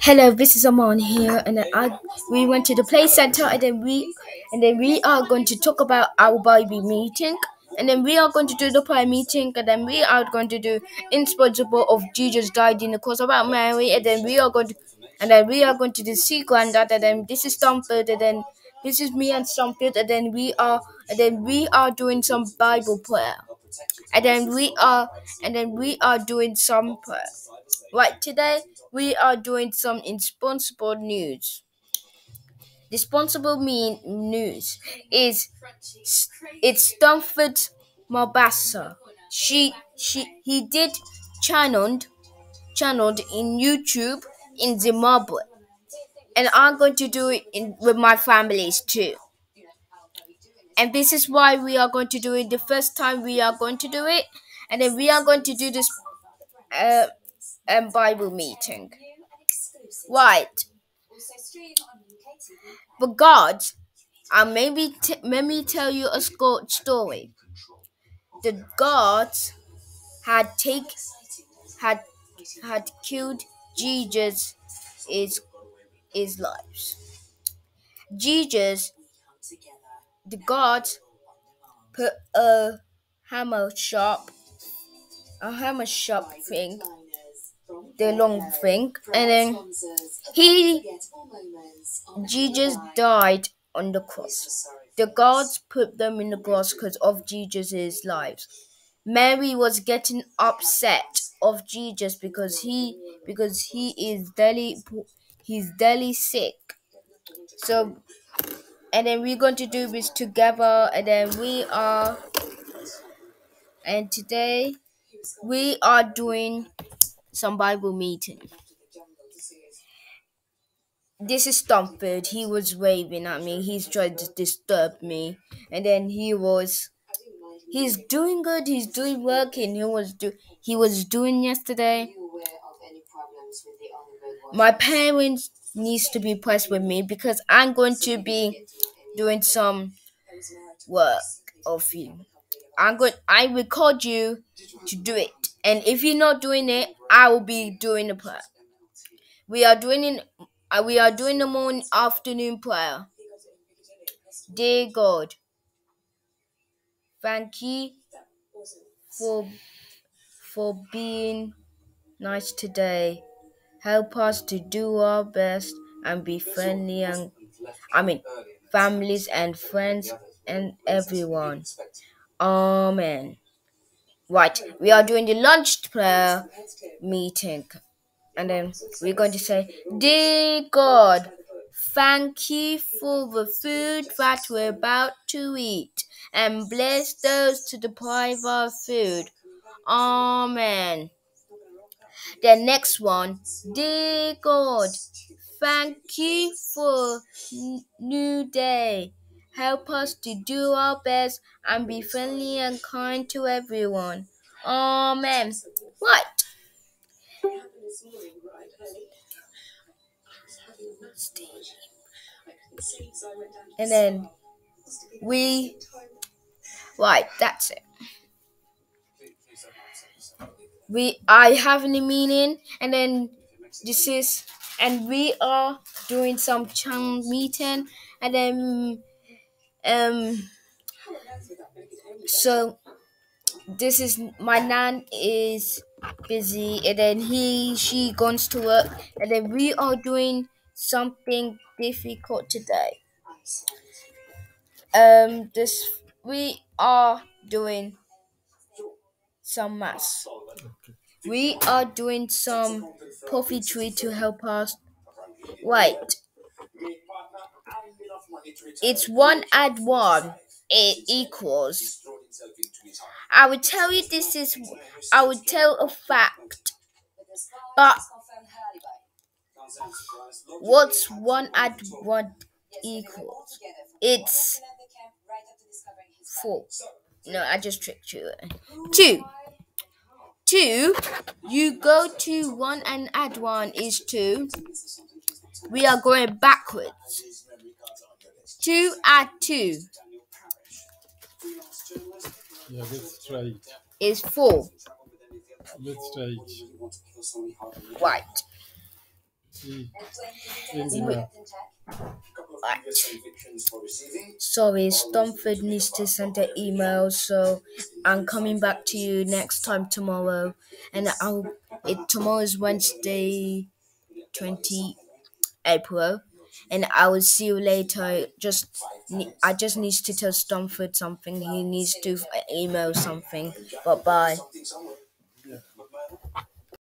Hello, this is Amon here, and I we went to the play center, and then we and then we are going to talk about our Bible meeting, and then we are going to do the prayer meeting, and then we are going to do inspirable of Jesus died in the cross about Mary, and then we are going to and then we are going to do see granddad, and then this is Stanford, and then this is me and Stanford, and then we are and then we are doing some Bible prayer, and then we are and then we are doing some prayer. Right today we are doing some responsible news. Responsible mean news is it's Stanford Mabasa. She she he did channeled channeled in YouTube in Zimbabwe, and I'm going to do it in with my families too. And this is why we are going to do it the first time we are going to do it, and then we are going to do this uh, um, Bible meeting. Right. But God, uh, maybe t- let me tell you a story. The gods had take had had killed Jesus is his lives. Jesus, the gods put a hammer sharp, a hammer sharp thing, the long thing, and then he Jesus died on the cross. The guards put them in the cross because of Jesus' lives. Mary was getting upset of Jesus because he because he is deadly he's deadly sick. So and then we're going to do this together and then we are and today we are doing some Bible meeting. This is Stanford. He was waving at me. He's trying to disturb me. And then he was he's doing good. He's doing working. He was do he was doing yesterday. My parents needs to be pressed with me because I'm going to be doing some work of you. I'm going I record you to do it. And if you're not doing it, I will be doing the prayer. We are doing it uh, we are doing the morning afternoon prayer. Dear God, thank you for for being nice today. Help us to do our best and be friendly and I mean families and friends and everyone. Amen. Right, we are doing the lunch prayer meeting. And then we're going to say, Dear God, thank you for the food that we're about to eat, and bless those to deprive of food. Amen. The next one, Dear God, thank you for new day. Help us to do our best and be friendly and kind to everyone. Amen. Right. And then we, right, that's it. We, I have any meaning, and then this is, and we are doing some channel meeting, and then, um, so this is my nan is busy, and then he, she goes to work, and then we are doing something difficult today. Um, this we are doing some maths. We are doing some poetry to help us. Right. It's one add one. It equals. I would tell you this is. I would tell a fact, but what's one add one equals? It's four. No, I just tricked you. Two. Two. You go to one and add one is two. We are going backwards. Two add two Yeah, that's right. is four. Let's try it. Right. See. Email. Right. Sorry, Stanford needs to send an email, so I'm coming back to you next time tomorrow. And I'll it tomorrow is Wednesday, twenty April, and I will see you later. Just I just need to tell Stanford something. He needs to email something. Bye bye.